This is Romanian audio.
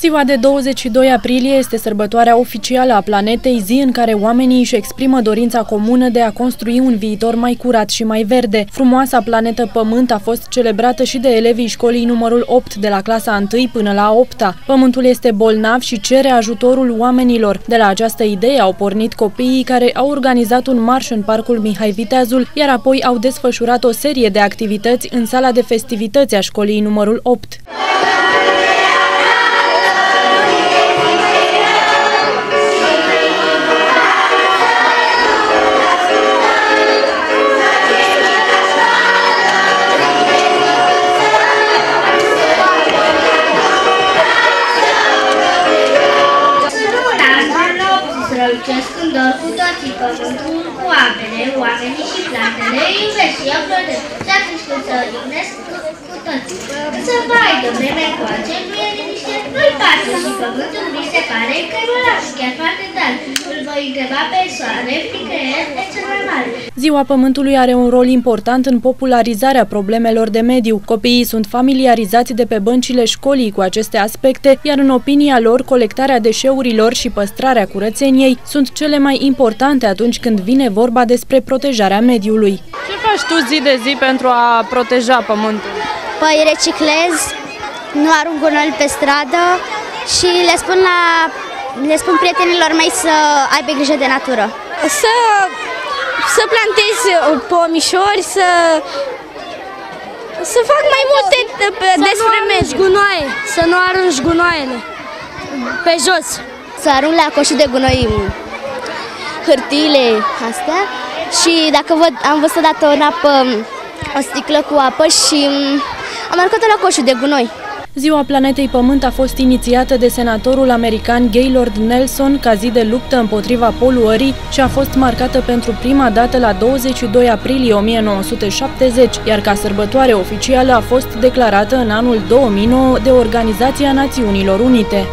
Ziua de 22 aprilie este sărbătoarea oficială a planetei, zi în care oamenii își exprimă dorința comună de a construi un viitor mai curat și mai verde. Frumoasa planetă Pământ a fost celebrată și de elevii școlii numărul 8 de la clasa 1 până la 8 -a. Pământul este bolnav și cere ajutorul oamenilor. De la această idee au pornit copiii care au organizat un marș în parcul Mihai Viteazul, iar apoi au desfășurat o serie de activități în sala de festivități a școlii numărul 8. Strălucesc în dor cu toții pământul, cu apele, oamenii și plantele, iubesc și eu plătesc și atunci când se odihnesc cu, cu toții. Însă, vai, de vreme încoace, nu e liniște, nu-i pasă și pământul mi se pare că e las chiar foarte tare. Îl voi întreba pe soare, fiindcă el e cel mai mare. Ziua Pământului are un rol important în popularizarea problemelor de mediu. Copiii sunt familiarizați de pe băncile școlii cu aceste aspecte, iar în opinia lor, colectarea deșeurilor și păstrarea curățeniei sunt cele mai importante atunci când vine vorba despre protejarea mediului. Ce faci tu zi de zi pentru a proteja pământul? Păi reciclez, nu arunc gunoi pe stradă și le spun, la, le spun prietenilor mei să aibă grijă de natură. Să, să plantez pomișori, să, să fac mai multe să despre mediu. Gunoaie, să nu arunci gunoaiele pe jos. Să arunc la coșul de gunoi hârtiile astea și dacă văd, am văzut odată în apă, o sticlă cu apă și am aruncat la coșul de gunoi. Ziua Planetei Pământ a fost inițiată de senatorul american Gaylord Nelson ca zi de luptă împotriva poluării și a fost marcată pentru prima dată la 22 aprilie 1970, iar ca sărbătoare oficială a fost declarată în anul 2009 de Organizația Națiunilor Unite.